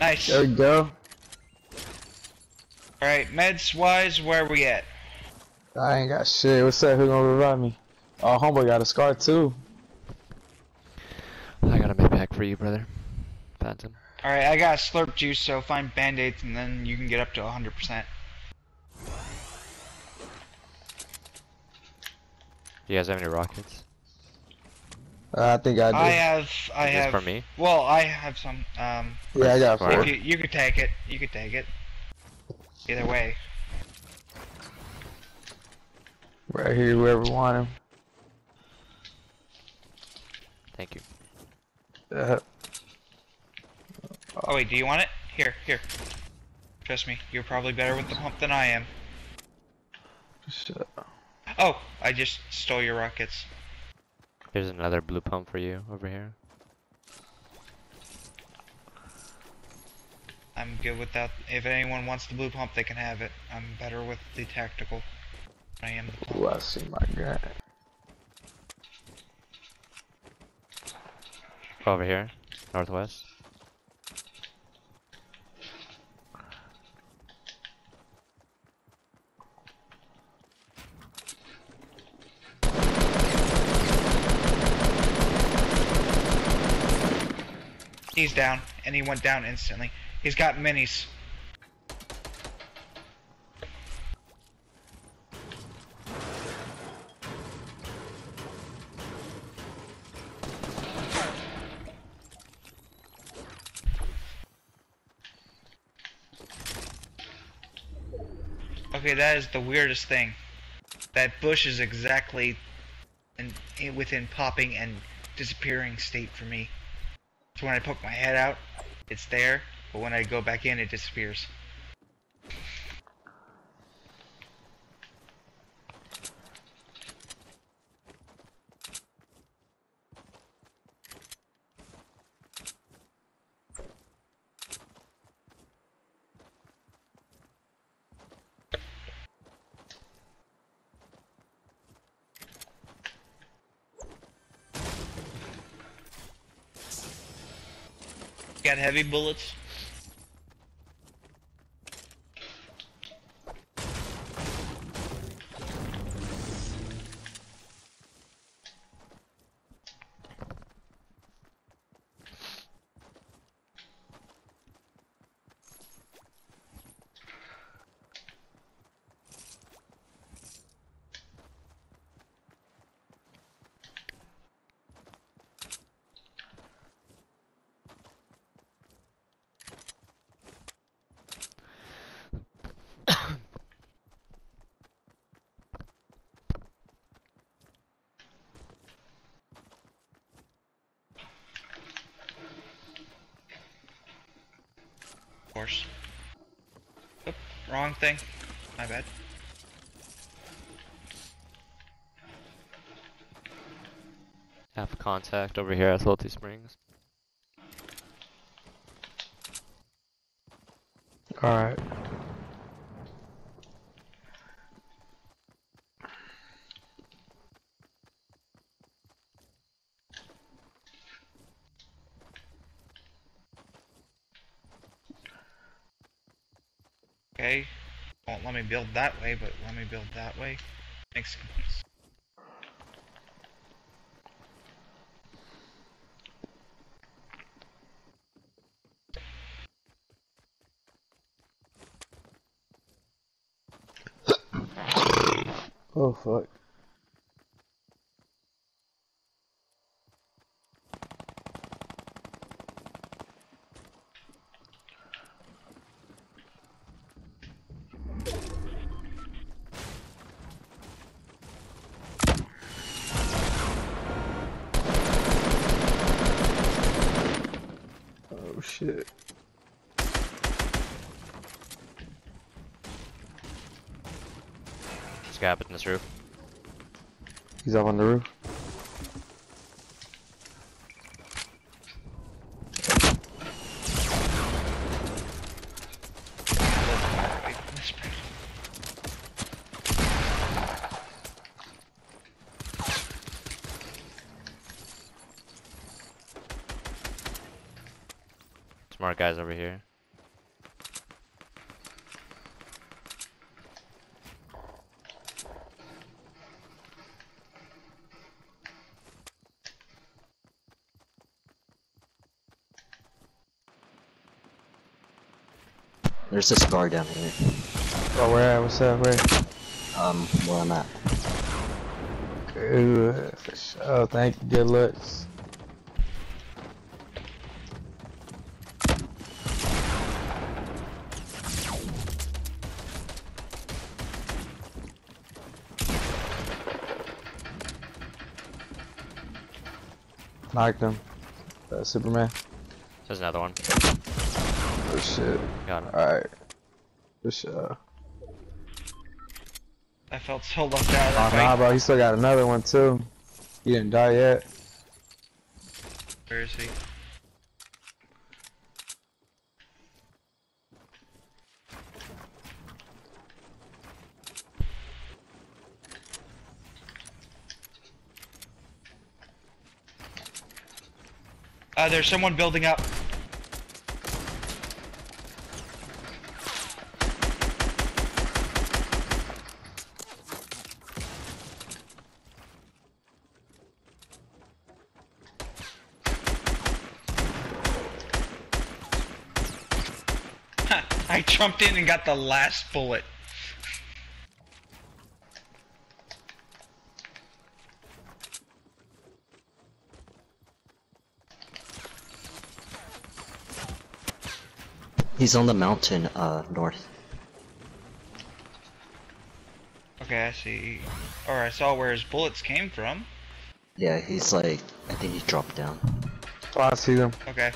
Nice. There we go. Alright, meds wise, where are we at? I ain't got shit. What's up? Who gonna revive me? Oh, homeboy got a scar too. I got a med pack for you, brother. Phantom. Alright, I got slurp juice, so find band-aids and then you can get up to 100%. Do you guys have any rockets? Uh, I think I do. I have, I have, for me? well, I have some, um, yeah, I got Alright. four. you, you could take it, you could take it. Either way. Right here, whoever want him. Thank you. Uh, Oh wait, do you want it? Here, here. Trust me, you're probably better with the pump than I am. shit. Oh, I just stole your rockets. There's another blue pump for you over here. I'm good with that. If anyone wants the blue pump, they can have it. I'm better with the tactical. I am the pump. Ooh, I see my gun. Over here, northwest. He's down, and he went down instantly. He's got minis. Okay, that is the weirdest thing. That bush is exactly in, in, within popping and disappearing state for me. So when I poke my head out, it's there, but when I go back in, it disappears. Got heavy bullets. Of course. Oop, wrong thing. My bad. Have contact over here at Salty Springs. Alright. Okay. Won't let me build that way, but let me build that way. Makes sense. Oh fuck. Oh shit. This in this roof. He's up on the roof. Wait, this bit. Smart guys over here. There's a scar down here. Oh, where at? What's up? Where? Um, where I'm at. Good. For sure. Thank you. Good looks. Knocked him. Uh, Superman. There's another one. Shit. Got him. Alright. For sure. I felt so left out of Oh nah, bro. He still got another one too. He didn't die yet. Where is he? Uh, there's someone building up. I jumped in and got the last bullet. He's on the mountain, uh, north. Okay, I see. Or I saw where his bullets came from. Yeah, he's like, I think he dropped down. Oh, I see them. Okay.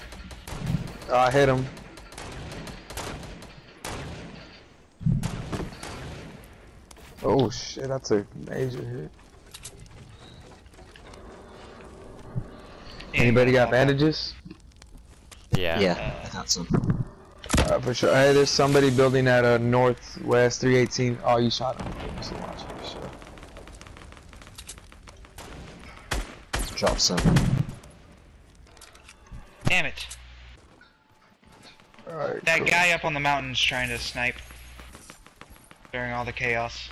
Oh, I hit him. Oh shit, that's a major hit. Anybody got bandages? Yeah. Yeah, I got some. Uh, for sure. Hey, there's somebody building at uh, northwest 318. Oh, you shot him. So watch for sure. Drop some. Damn it. Alright, That cool. guy up on the mountain's trying to snipe during all the chaos.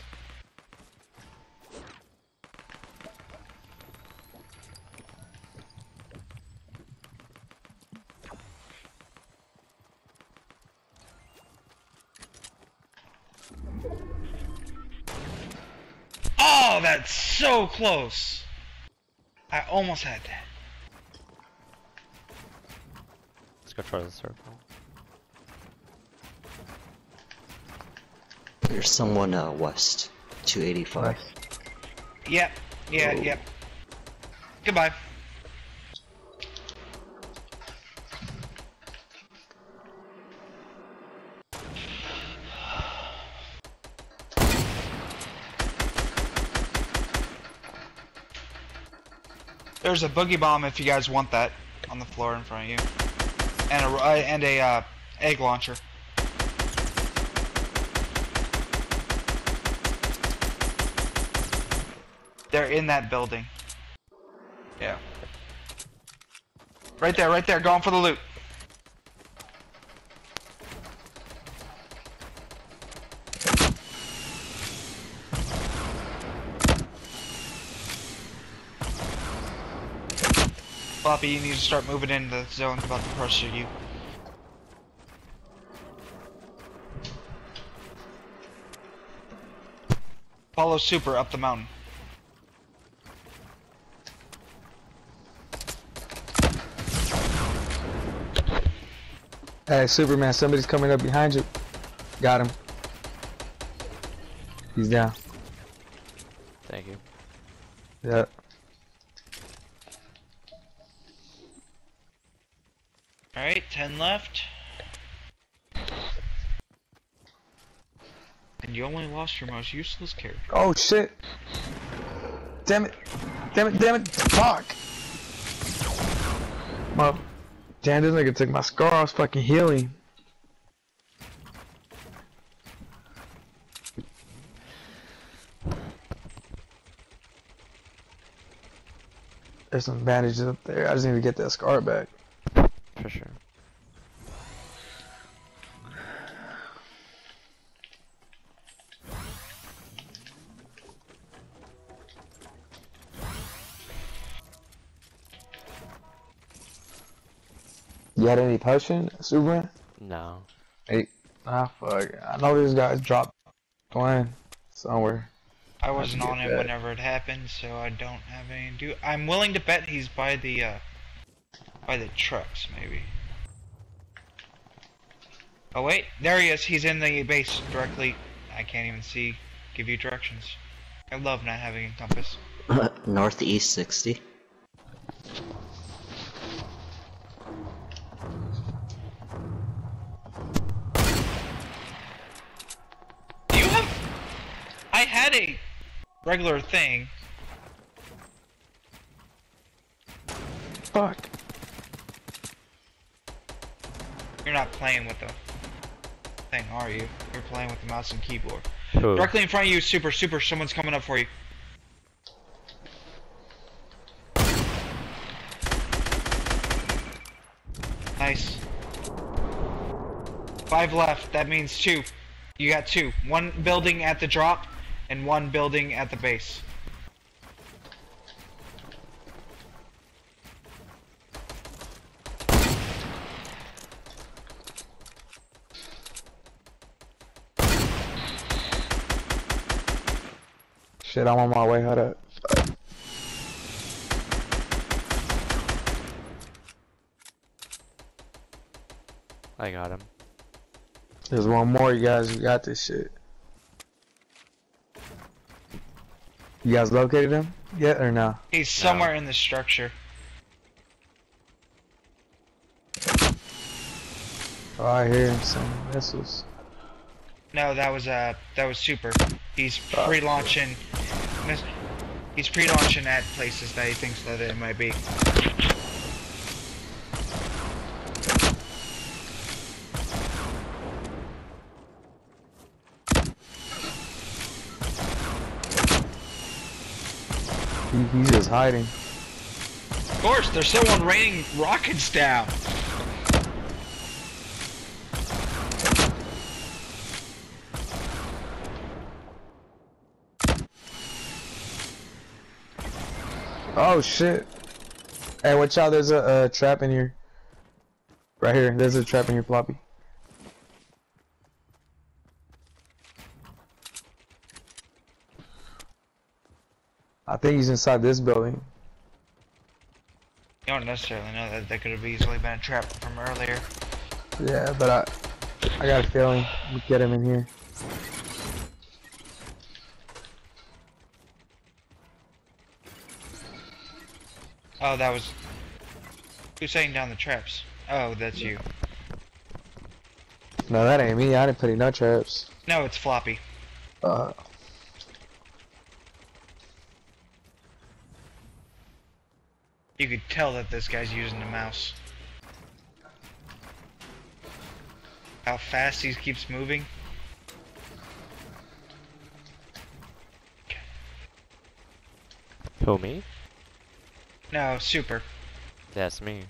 Oh, that's so close. I almost had that. Let's go try the circle. There's someone, uh, west. 285. Yep. Yeah, Oh. yep. Goodbye. There's a boogie bomb if you guys want that on the floor in front of you, and a uh, and a uh, egg launcher. They're in that building. Yeah. Right there, right there, going for the loot. Floppy, you need to start moving in the zone's about to crush you. Follow Super up the mountain. Hey, Superman, somebody's coming up behind you. Got him. He's down. Thank you. Yep. Alright, 10 left. And you only lost your most useless character. Oh shit. Damn it. Damn it, damn it. Fuck. My damn this nigga took my scar I was fucking healing. There's some bandages up there. I just need to get that scar back. For sure. You had any potion, Superman? No. Ah, fuck. I know this guy's dropped one somewhere. I wasn't on it that. whenever it happened, so I don't have any do. I'm willing to bet he's by the uh, by the trucks, maybe. Oh wait, there he is. He's in the base directly. I can't even see. Give you directions. I love not having a compass. Northeast 60. Do you have? I regular thing. Fuck. You're not playing with the thing, are you? You're playing with the mouse and keyboard. Who? Directly in front of you, super, super. Someone's coming up for you. Nice. Five left. That means two. You got two. One building at the drop, and one building at the base. Shit, I'm on my way. Hold up. I got him. There's one more, you guys. You got this shit. You guys located him yet or no? He's somewhere in the structure. Oh, I hear him. Some missiles. No, that was uh, that was super. He's Oh, pre-launching. He's pre-launching at places that he thinks that it might be. He's just hiding. Of course, there's someone raining rockets down. Oh shit. Hey, watch out, there's a, a trap in here. Right here, there's a trap in here, floppy. I think he's inside this building. You don't necessarily know that that could have easily been a trap from earlier. Yeah, but I I got a feeling we get him in here. Oh, that was. Who's setting down the traps? Oh, that's you. No, that ain't me. I didn't put any no traps. No, it's floppy. Uh, You could tell that this guy's using the mouse. How fast he keeps moving. Who, me? No, super. That's me.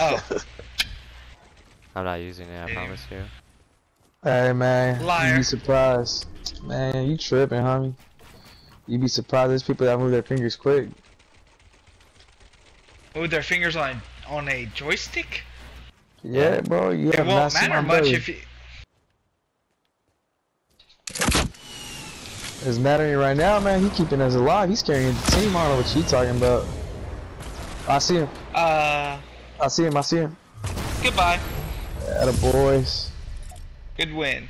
Oh. I'm not using it, I Yeah. promise you. hey man, you Liar. be surprised. Man, you tripping, homie. You'd be surprised. There's people that move their fingers quick. Move their fingers on on a joystick? Yeah, bro. You It have not won't matter my much belly. if you. It's mattering right now, man. He keeping us alive. He's carrying the team. I don't know what you talking about. I see him. Uh, I see him. I see him. goodbye. At the boys. Good win.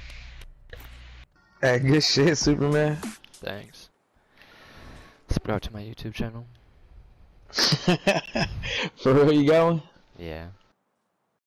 Hey, good shit, Superman. Thanks. Subscribe to my YouTube channel. For real, you going? Yeah.